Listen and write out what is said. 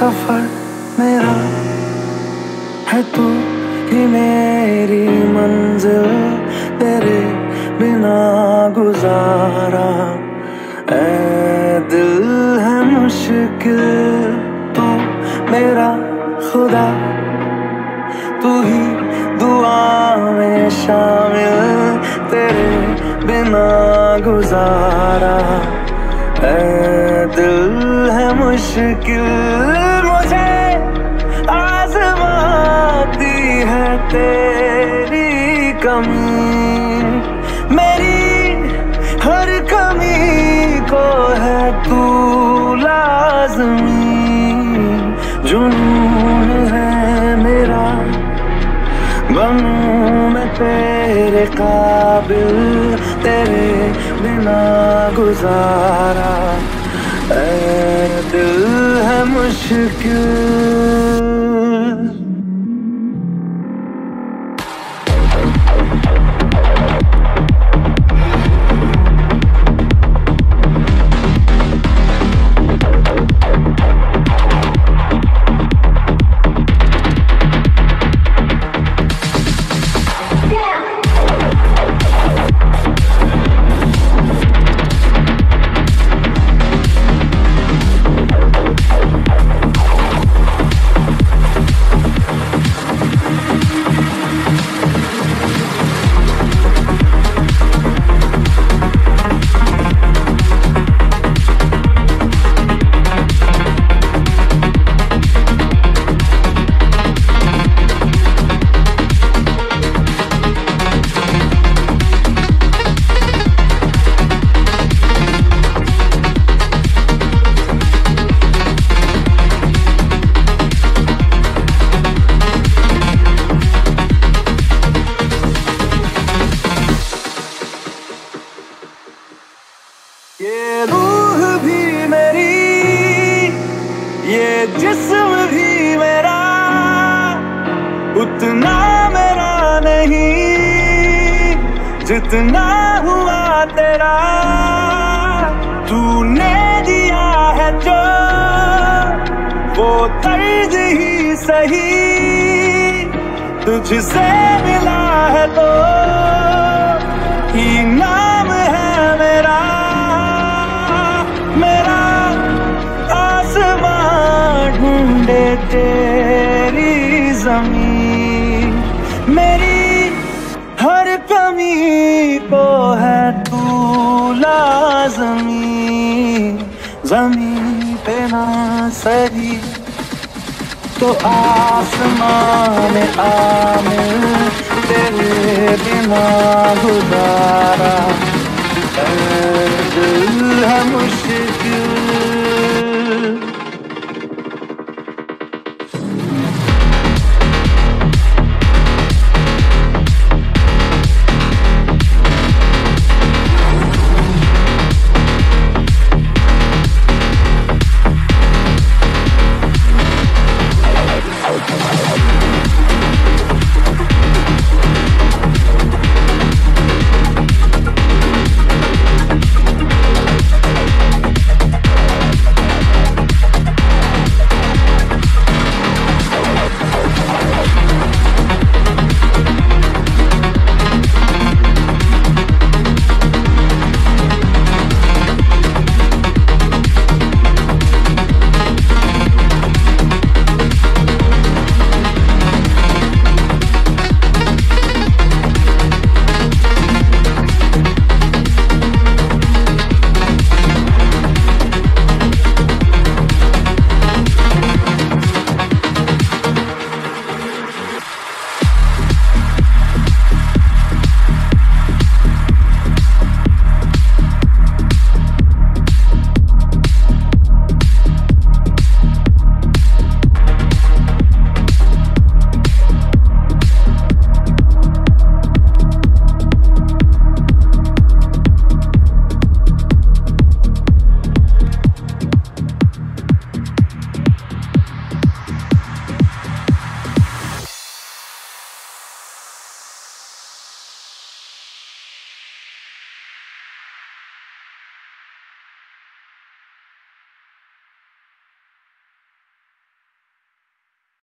سفر میرا ہے تو ہی میری منزل تیرے بنا گزارا۔ اے دل ہے مشکل تو میرا خدا، تو ہی دعا میں شامل تیرے بنا گزارا۔ اے دل ہے مشکل تیری کمی میری ہر کمی کو ہے تو لازمی جنون ہے میرا بنوں میں تیرے قابل، تیرے بنا گزارا۔ اے دل ہے مشکل۔ جسم بھی میرا، اتنا میرا نہیں، جتنا ہوا تیرا۔ تو نے دیا ہے جو، وہ طرز ہی صحیح، تجھ سے ملا ہے تو۔ ہی نام ڈھونڈے تیری زمین۔ میری ہر کمی کو ہے تو لازمی۔ زمین پہ نہ سری تو آسمان عامل تیرے بنا گزارا۔